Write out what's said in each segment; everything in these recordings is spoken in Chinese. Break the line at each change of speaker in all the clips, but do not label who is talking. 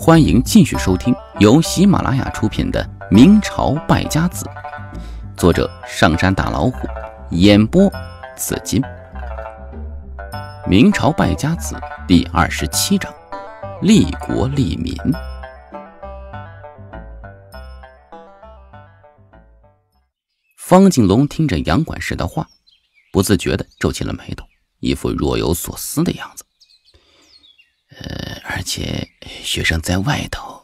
欢迎继续收听由喜马拉雅出品的《明朝败家子》，作者上山打老虎，演播紫金。明朝败家子第二十七章：利国利民。方景龙听着杨管事的话，不自觉的皱起了眉头，一副若有所思的样子。
呃，而且学生在外头，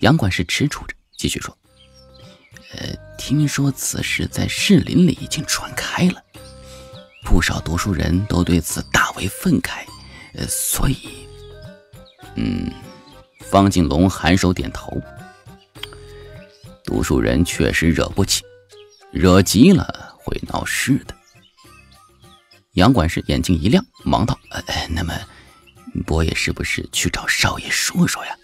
杨管事踟蹰着继续说：“呃，听说此事在市林里已经传开了，不少读书人都对此大为愤慨。呃，所以，
嗯。”方景龙颔首点头：“读书人确实惹不起，惹急了会闹事的。”
杨管事眼睛一亮，忙道：“呃，那么。”伯爷是不是去找少爷说说呀？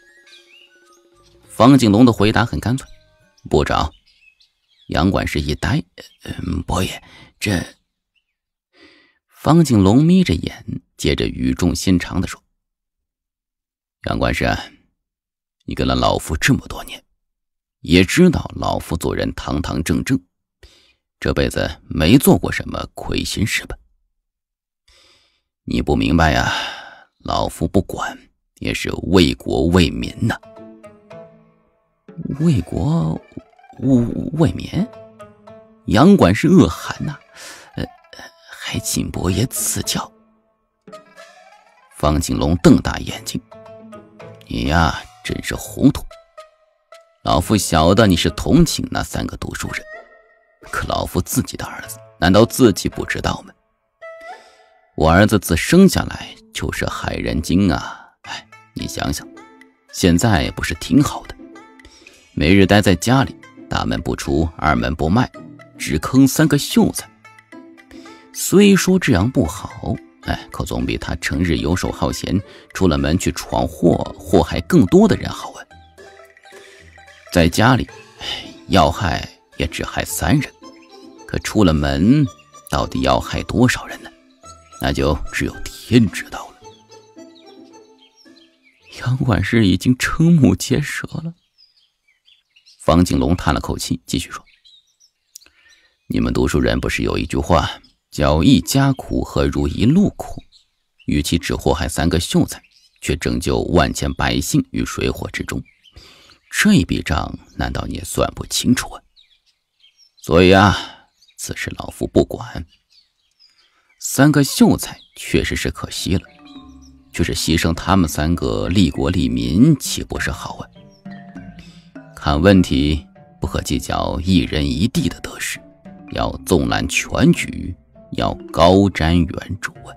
方景龙的回答很干脆：“不找。”
杨管事一呆：“嗯，伯爷，这……”
方景龙眯着眼，接着语重心长的说：“杨管事，你跟了老夫这么多年，也知道老夫做人堂堂正正，这辈子没做过什么亏心事吧？你不明白呀？”老夫不管，也是为国为民呐。
为国为民，杨管事恶寒呐！呃，还请伯爷赐教。
方景龙瞪大眼睛：“你呀，真是糊涂！老夫晓得你是同情那三个读书人，可老夫自己的儿子，难道自己不知道吗？我儿子自生下来。”就是害人精啊！哎，你想想，现在不是挺好的？每日待在家里，大门不出，二门不迈，只坑三个秀才。虽说这样不好，哎，可总比他成日游手好闲，出了门去闯祸，祸害更多的人好啊！在家里，要害也只害三人，可出了门，到底要害多少人呢？那就只有天知道了。
杨管事已经瞠目结舌了。
方景龙叹了口气，继续说：“你们读书人不是有一句话，叫‘一家苦何如一路苦’？与其只祸害三个秀才，却拯救万千百姓于水火之中，这一笔账难道你也算不清楚啊？所以啊，此事老夫不管。”三个秀才确实是可惜了，却是牺牲他们三个利国利民，岂不是好啊？看问题不可计较一人一地的得失，要纵览全局，要高瞻远瞩啊！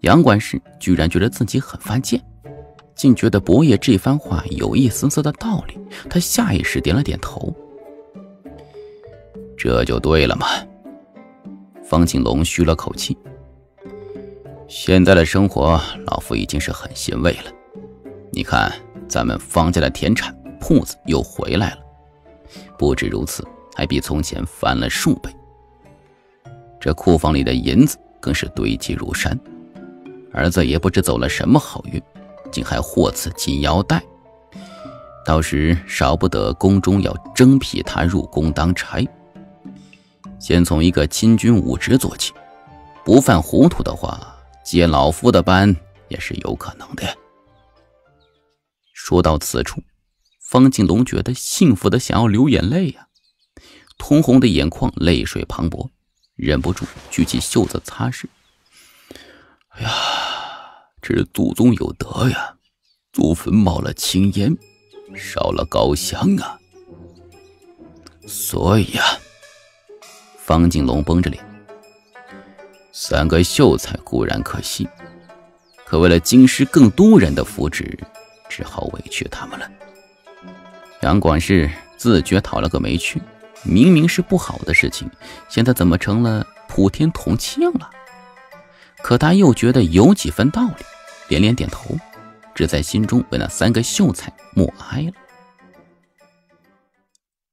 杨管事居然觉得自己很犯贱，竟觉得伯爷这番话有一丝丝的道理，他下意识点了点头。这就对了嘛。方景龙吁了口气：“现在的生活，老夫已经是很欣慰了。你看，咱们方家的田产铺子又回来了，不止如此，还比从前翻了数倍。这库房里的银子更是堆积如山。儿子也不知走了什么好运，竟还获赐金腰带。到时少不得宫中要征辟他入宫当差。”先从一个亲军武职做起，不犯糊涂的话，接老夫的班也是有可能的。说到此处，方敬龙觉得幸福的想要流眼泪呀，通红的眼眶泪水磅礴，忍不住举起袖子擦拭。哎呀，这是祖宗有德呀，祖坟冒了青烟，烧了高香啊，所以呀。方景龙绷着脸，三个秀才固然可惜，可为了京师更多人的福祉，只好委屈他们了。杨管事自觉讨了个没趣，明明是不好的事情，现在怎么成了普天同庆了？可他又觉得有几分道理，连连点头，只在心中为那三个秀才默哀了。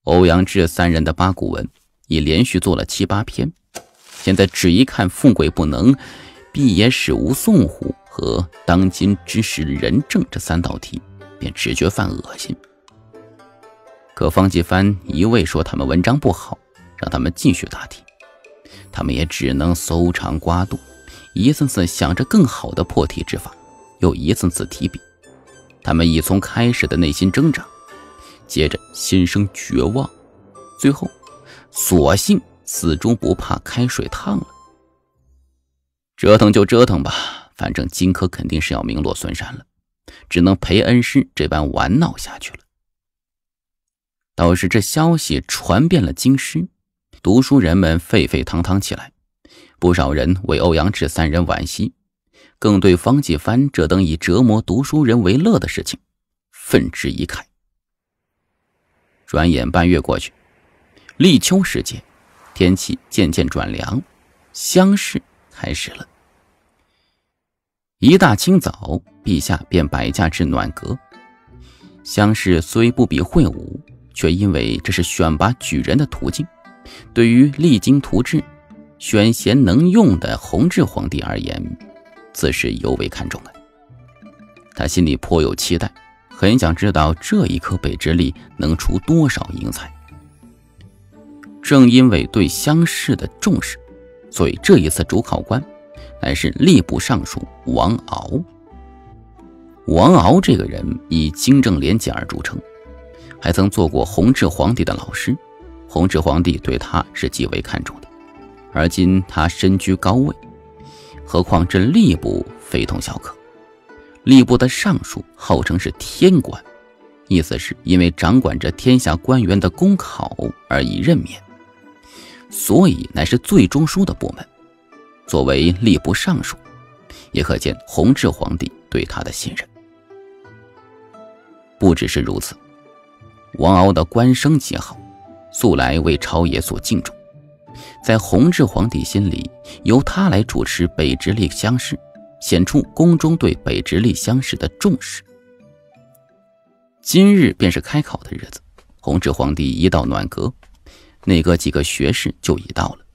欧阳志三人的八股文。已连续做了七八篇，现在只一看“富贵不能，必也使无送乎”，和当今之时仁政这三道题，便只觉犯恶心。可方继帆一味说他们文章不好，让他们继续答题，他们也只能搜肠刮肚，一次次想着更好的破题之法，又一次次提笔。他们已从开始的内心挣扎，接着心生绝望，最后索性死猪不怕开水烫了。折腾就折腾吧，反正荆轲肯定是要名落孙山了，只能陪恩师这般玩闹下去了。倒是这消息传遍了京师，读书人们沸沸腾腾起来，不少人为欧阳志三人惋惜，更对方继帆这等以折磨读书人为乐的事情愤之一慨。转眼半月过去，立秋时节，天气渐渐转凉，乡试开始了。一大清早，陛下便摆驾至暖阁。乡试虽不比会武。却因为这是选拔举人的途径，对于励精图治、选贤能用的弘治皇帝而言，自是尤为看重的。他心里颇有期待，很想知道这一颗北直隶能出多少英才。正因为对乡试的重视，所以这一次主考官乃是吏部尚书王敖。王敖这个人以精正廉洁而著称。还曾做过弘治皇帝的老师，弘治皇帝对他是极为看重的。而今他身居高位，何况这吏部非同小可。吏部的尚书号称是天官，意思是因为掌管着天下官员的公考而已任免，所以乃是最中枢的部门。作为吏部尚书，也可见弘治皇帝对他的信任。不只是如此。王敖的官声极好，素来为朝野所敬重，在弘治皇帝心里，由他来主持北直隶乡试，显出宫中对北直隶乡试的重视。今日便是开考的日子，弘治皇帝一到暖阁，内阁几个学士就已到了。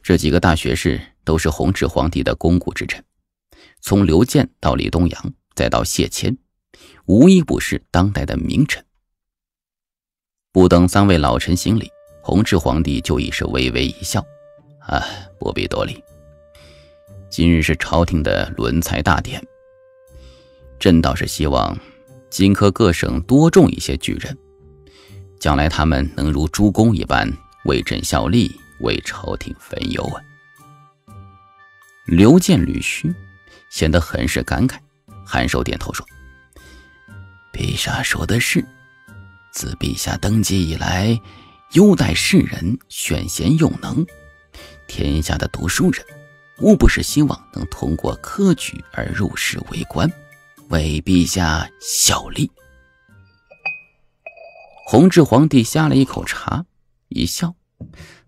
这几个大学士都是弘治皇帝的肱骨之臣，从刘建到李东阳，再到谢谦，无一不是当代的名臣。不等三位老臣行礼，弘治皇帝就已是微微一笑：“啊，不必多礼。今日是朝廷的轮才大典，朕倒是希望荆轲各省多种一些举人，将来他们能如诸公一般为朕效力，为朝廷分忧啊。”刘建、吕须显得很是感慨，颔首点头说：“陛下说的是。”自陛下登基以来，优待士人，选贤用能，天下的读书人，无不是希望能通过科举而入仕为官，为陛下效力。弘治皇帝呷了一口茶，一笑，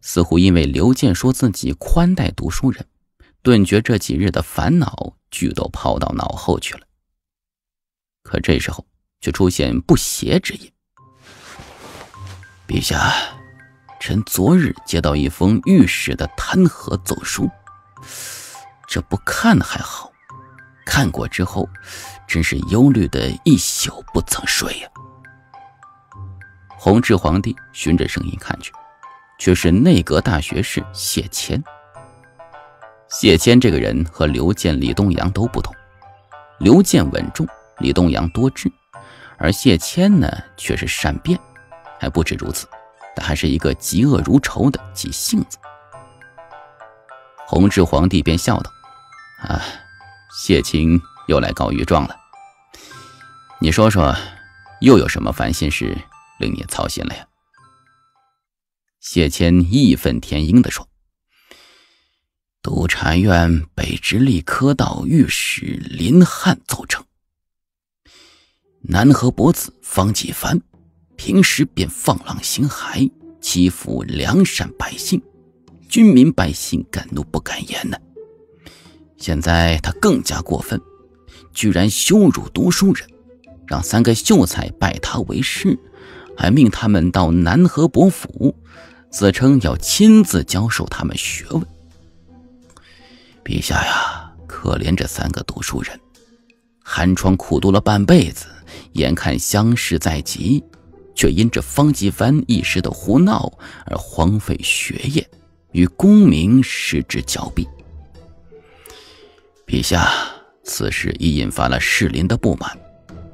似乎因为刘建说自己宽待读书人，顿觉这几日的烦恼俱都抛到脑后去了。可这时候却出现不谐之音。陛下，臣昨日接到一封御史的弹劾奏书，这不看还好，看过之后，真是忧虑的一宿不曾睡呀。弘治皇帝循着声音看去，却是内阁大学士谢谦。谢谦这个人和刘建、李东阳都不同，刘建稳重，李东阳多智，而谢谦呢，却是善变。还不止如此，他还是一个嫉恶如仇的急性子。弘治皇帝便笑道：“啊，谢卿又来告御状了。你说说，又有什么烦心事令你操心了呀？”谢谦义愤填膺地说：“督察院北直隶科道御史林汉奏称，南河伯子方继凡。”平时便放浪形骸，欺负良善百姓，军民百姓敢怒不敢言呢。现在他更加过分，居然羞辱读书人，让三个秀才拜他为师，还命他们到南河伯府，自称要亲自教授他们学问。陛下呀，可怜这三个读书人，寒窗苦读了半辈子，眼看乡试在即，却因这方继帆一时的胡闹而荒废学业，与功名失之交臂。陛下，此事已引发了士林的不满，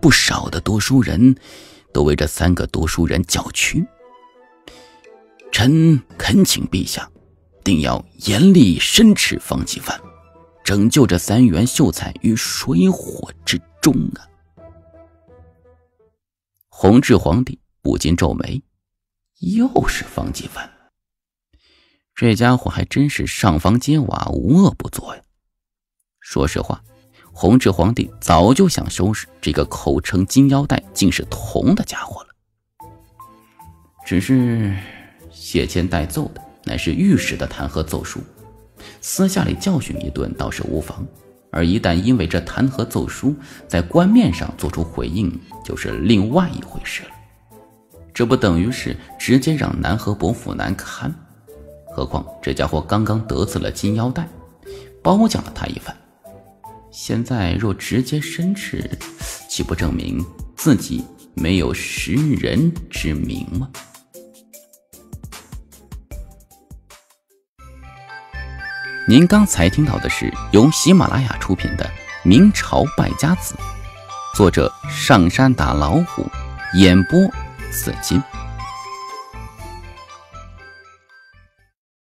不少的读书人都为这三个读书人叫屈。臣恳请陛下，定要严厉申斥方继帆，拯救这三员秀才于水火之中啊！弘治皇帝不禁皱眉，又是方继帆，这家伙还真是上房揭瓦，无恶不作呀！说实话，弘治皇帝早就想收拾这个口称金腰带竟是铜的家伙了，只是。谢谦带奏的乃是御史的弹劾奏书，私下里教训一顿倒是无妨，而一旦因为这弹劾奏书在官面上做出回应，就是另外一回事了。这不等于是直接让南河伯府难堪？何况这家伙刚刚得罪了金腰带，褒奖了他一番，现在若直接申斥，岂不证明自己没有识人之明吗？您刚才听到的是由喜马拉雅出品的《明朝败家子》，作者上山打老虎，演播紫金。